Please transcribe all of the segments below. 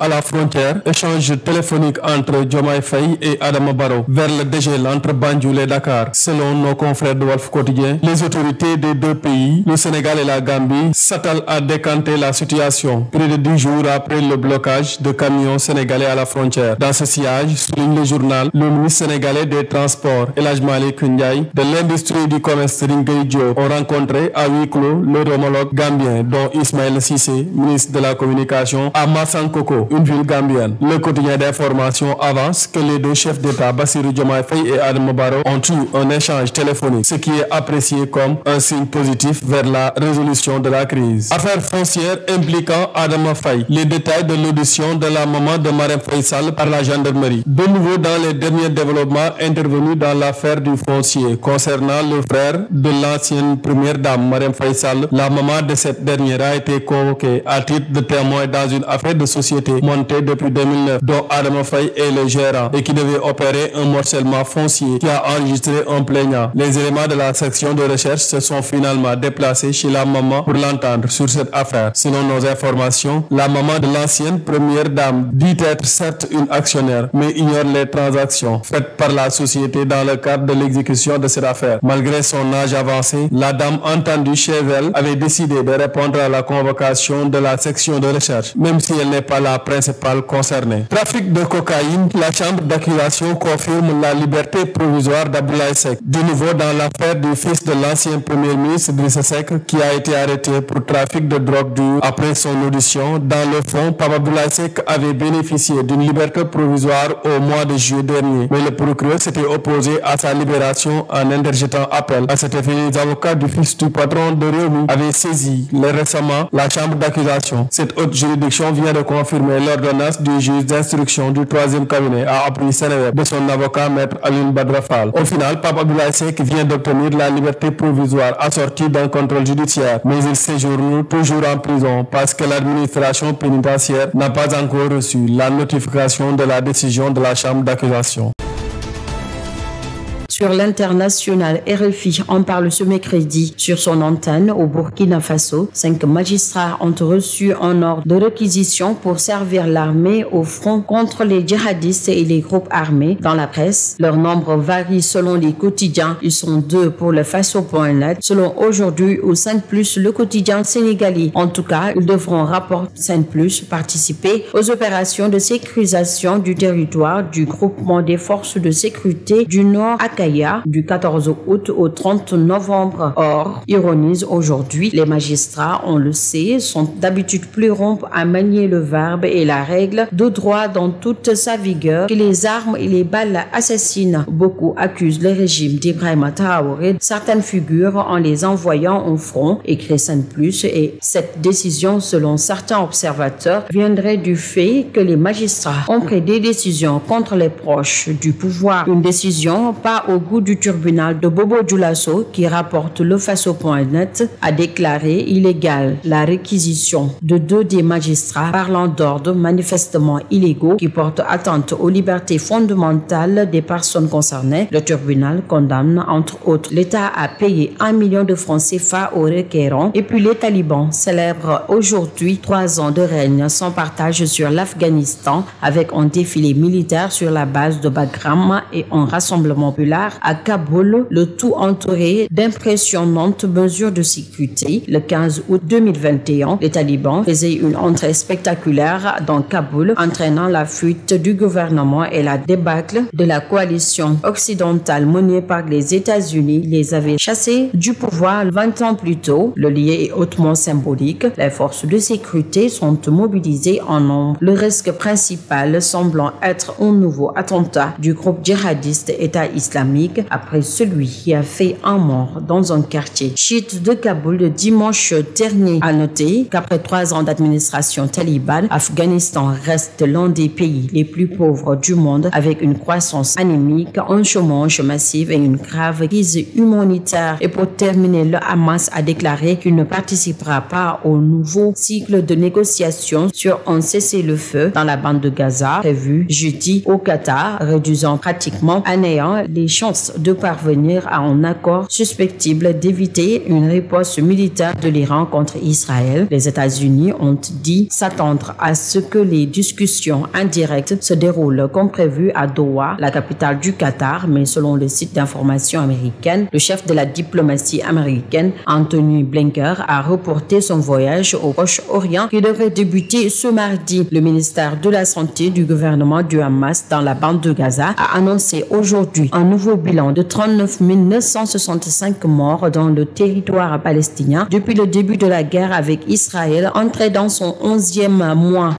À la frontière, échange téléphonique entre Jomai Faye et Adama Barrow vers le dégel entre Banjul et Dakar. Selon nos confrères de Wolf Quotidien, les autorités des deux pays, le Sénégal et la Gambie, s'attellent à décanter la situation près de dix jours après le blocage de camions sénégalais à la frontière. Dans ce sillage, souligne le journal, le ministre sénégalais des Transports, Elaj Malik de l'industrie du commerce Ringay ont rencontré à huis clos leur homologue gambien, dont Ismaël Sissé, ministre de la Communication, à Massankoko, une ville gambienne. Le quotidien d'information avance que les deux chefs d'État, Bassirou Diomaye Faye et Adam Barrow, ont eu un échange téléphonique, ce qui est apprécié comme un signe positif vers la résolution de la crise. Affaire foncière impliquant Adam Faye. Les détails de l'audition de la maman de Marem Faisal par la gendarmerie. De nouveau dans les derniers développements intervenus dans l'affaire du foncier concernant le frère de l'ancienne première dame, Marem Faisal, la maman de cette dernière a été convoquée à titre de témoin dans une affaire de société montée depuis 2009, dont Adam Faye est le gérant et qui devait opérer un morcellement foncier qui a enregistré un plaignant. Les éléments de la section de recherche se sont finalement déplacés chez la maman pour l'entendre sur cette affaire. Selon nos informations, la maman de l'ancienne première dame dit être certes une actionnaire, mais ignore les transactions faites par la société dans le cadre de l'exécution de cette affaire. Malgré son âge avancé, la dame entendue chez elle avait décidé de répondre à la convocation de la section de recherche, même si elle n'est pas la principale concernée. Trafic de cocaïne, la chambre d'accusation confirme la liberté provisoire d'Abdoulaye Sek. De nouveau dans l'affaire du fils de l'ancien premier ministre Drissa Sek qui a été arrêté pour trafic de drogue dure après son audition. Dans le fond, Papa Abdoulaye Sek avait bénéficié d'une liberté provisoire au mois de juillet dernier, mais le procureur s'était opposé à sa libération en interjetant appel. À cet effet, les avocats du fils du patron de Réumi avaient saisi récemment la chambre d'accusation. Cette haute juridiction vient de confirmer l'ordonnance du juge d'instruction du troisième cabinet à appris Sénégal de son avocat maître Aline Badrafal. Au final, Papa Abdoulaye vient d'obtenir la liberté provisoire assortie d'un contrôle judiciaire, mais il séjourne toujours en prison parce que l'administration pénitentiaire n'a pas encore reçu la notification de la décision de la chambre d'accusation. Sur l'international RFI, on parle ce mercredi sur son antenne au Burkina Faso. Cinq magistrats ont reçu un ordre de réquisition pour servir l'armée au front contre les djihadistes et les groupes armés. Dans la presse, leur nombre varie selon les quotidiens. Ils sont deux pour le Faso.net, selon aujourd'hui ou 5 plus le quotidien sénégalais. En tout cas, ils devront rapporter 5 plus participer aux opérations de sécurisation du territoire du groupement des forces de sécurité du Nord à du 14 août au 30 novembre. Or, ironise aujourd'hui, les magistrats, on le sait, sont d'habitude plus rompus à manier le verbe et la règle de droit dans toute sa vigueur que les armes et les balles assassinent. Beaucoup accusent le régime d'Ibrahim Traoré certaines figures en les envoyant au front, écrit Saint Plus, et cette décision, selon certains observateurs, viendrait du fait que les magistrats ont pris des décisions contre les proches du pouvoir. Une décision pas au goût du tribunal de Bobo Djoulasso, qui rapporte le Faso.net, a déclaré illégale la réquisition de deux des magistrats parlant d'ordre manifestement illégaux qui portent atteinte aux libertés fondamentales des personnes concernées. Le tribunal condamne entre autres l'État à payer un million de francs CFA aux requérants et puis les talibans célèbrent aujourd'hui trois ans de règne sans partage sur l'Afghanistan avec un défilé militaire sur la base de Bagram et un rassemblement populaire à Kaboul, le tout entouré d'impressionnantes mesures de sécurité. Le 15 août 2021, les talibans faisaient une entrée spectaculaire dans Kaboul, entraînant la fuite du gouvernement et la débâcle de la coalition occidentale menée par les États-Unis les avait chassés du pouvoir 20 ans plus tôt. Le lien est hautement symbolique. Les forces de sécurité sont mobilisées en nombre. Le risque principal semblant être un nouveau attentat du groupe djihadiste État islamique après celui qui a fait un mort dans un quartier chiite de Kaboul le dimanche dernier. À noter qu'après trois ans d'administration talibane, Afghanistan reste l'un des pays les plus pauvres du monde avec une croissance anémique, un chômage massif et une grave crise humanitaire. Et pour terminer, le Hamas a déclaré qu'il ne participera pas au nouveau cycle de négociations sur un cessez-le-feu dans la bande de Gaza prévu jeudi au Qatar, réduisant pratiquement à néant les de parvenir à un accord susceptible d'éviter une riposte militaire de l'Iran contre Israël. Les États-Unis ont dit s'attendre à ce que les discussions indirectes se déroulent comme prévu à Doha, la capitale du Qatar, mais selon le site d'information américaine, le chef de la diplomatie américaine, Anthony Blinker, a reporté son voyage au Proche-Orient qui devrait débuter ce mardi. Le ministère de la Santé du gouvernement du Hamas dans la bande de Gaza a annoncé aujourd'hui un nouveau bilan de 39 965 morts dans le territoire palestinien depuis le début de la guerre avec Israël, entré dans son onzième mois.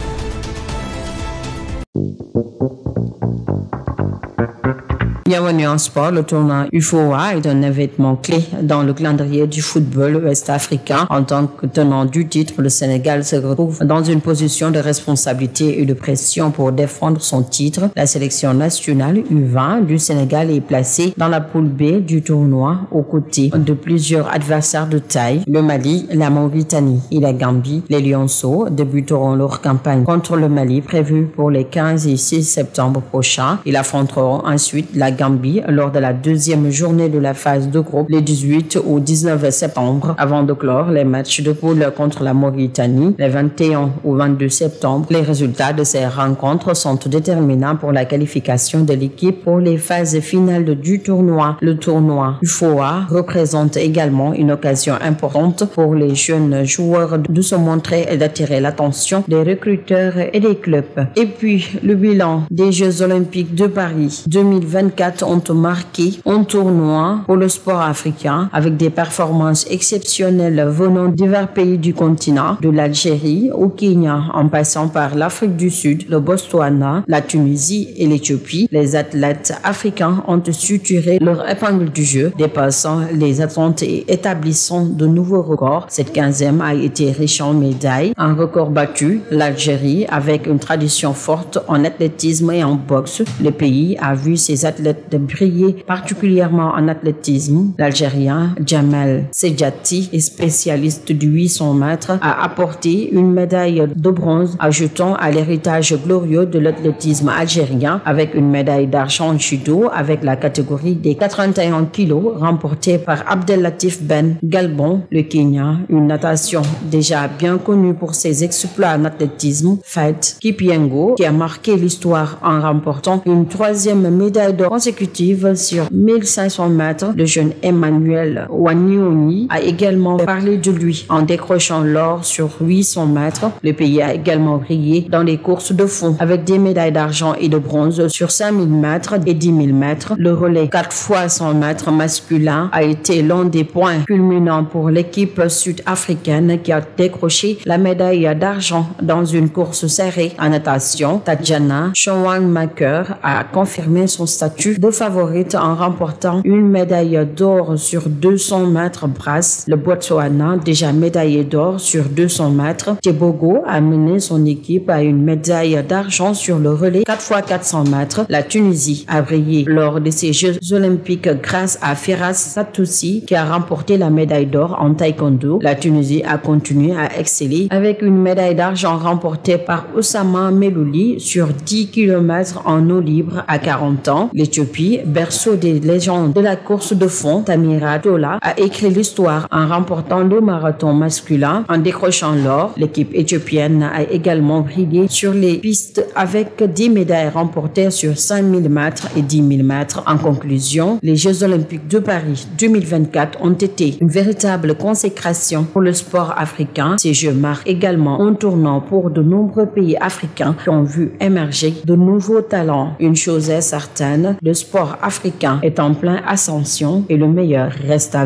Bienvenue en sport. Le tournoi UFOA est un événement clé dans le calendrier du football ouest-africain. En tant que tenant du titre, le Sénégal se retrouve dans une position de responsabilité et de pression pour défendre son titre. La sélection nationale U20 du Sénégal est placée dans la poule B du tournoi aux côtés de plusieurs adversaires de taille. Le Mali, la Mauritanie et la Gambie. Les Lionceaux débuteront leur campagne contre le Mali prévue pour les 15 et 6 septembre prochains. Ils affronteront ensuite la Gambie lors de la deuxième journée de la phase de groupe les 18 au 19 septembre avant de clore les matchs de poule contre la Mauritanie les 21 au 22 septembre. Les résultats de ces rencontres sont déterminants pour la qualification de l'équipe pour les phases finales du tournoi. Le tournoi UFOA représente également une occasion importante pour les jeunes joueurs de se montrer et d'attirer l'attention des recruteurs et des clubs. Et puis, le bilan des Jeux olympiques de Paris 2024 ont marqué un tournoi pour le sport africain avec des performances exceptionnelles venant divers pays du continent, de l'Algérie au Kenya en passant par l'Afrique du Sud, le Botswana, la Tunisie et l'Éthiopie. Les athlètes africains ont suturé leur épingle du jeu, dépassant les attentes et établissant de nouveaux records. Cette quinzième a été riche en médailles. Un record battu, l'Algérie, avec une tradition forte en athlétisme et en boxe. Le pays a vu ses athlètes briller particulièrement en athlétisme. L'Algérien Jamal Sedjati, spécialiste du 800 mètres, a apporté une médaille de bronze, ajoutant à l'héritage glorieux de l'athlétisme algérien avec une médaille d'argent en judo avec la catégorie des 81 kilos remportée par Abdelatif Ben Galbon, le Kenya, une natation déjà bien connue pour ses exploits en athlétisme, Fait Kipyengo, qui a marqué l'histoire en remportant une troisième médaille d'or consécutive sur 1500 mètres. Le jeune Emmanuel Wanyoni a également parlé de lui en décrochant l'or sur 800 mètres. Le pays a également brillé dans les courses de fond avec des médailles d'argent et de bronze sur 5000 mètres et 10 000 mètres. Le relais 4 fois 100 mètres masculin a été l'un des points culminants pour l'équipe sud-africaine qui a décroché la médaille d'argent dans une course serrée en natation. Tadjana Maker a confirmé son statut de favorite en remportant une médaille d'or sur 200 mètres brasse. Le Botswana, déjà médaillé d'or sur 200 mètres, Tebogo a mené son équipe à une médaille d'argent sur le relais 4 x 400 mètres. La Tunisie a brillé lors de ces Jeux olympiques grâce à Firas Satoussi qui a remporté la médaille d'or en taekwondo. La Tunisie a continué à exceller avec une médaille d'argent remportée par Osama Melouli sur 10 km en eau libre à 40 ans. L'Éthiopie, berceau des légendes de la course de fond, Tamira Tola a écrit l'histoire en remportant le marathon masculin en décrochant l'or. L'équipe éthiopienne a également brillé sur les pistes avec 10 médailles remportées sur 5000 mètres et 10 000 mètres. En conclusion, les Jeux olympiques de Paris 2024 ont été une véritable consécration pour le sport africain. Ces Jeux marquent également un tournant pour de nombreux pays africains qui ont vu émerger de nouveaux talents. Une chose est certaine, sport africain est en plein ascension et le meilleur reste à